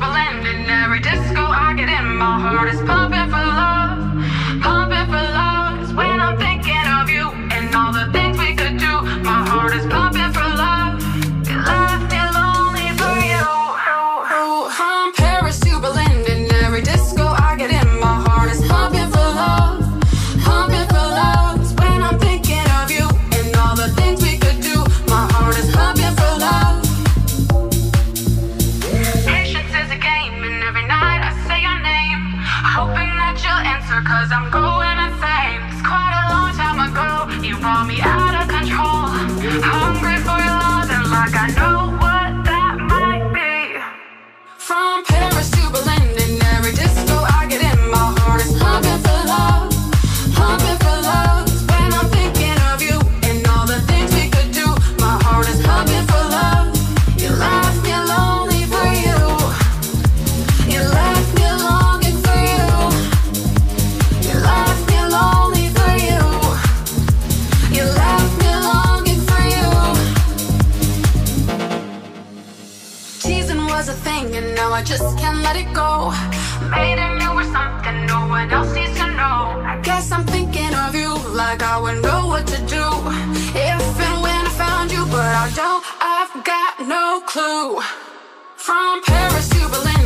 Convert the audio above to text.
In every disco I get in, my heart is pumping answer, cause I'm going insane. It's quite a long time ago, you brought me out of control. Hungry for your love, and like I know what that might be. From Paris to Berlin, thing, and now I just can't let it go. Made a you were something no one else needs to know. I guess I'm thinking of you like I would know what to do if and when I found you, but I don't. I've got no clue. From Paris to Berlin.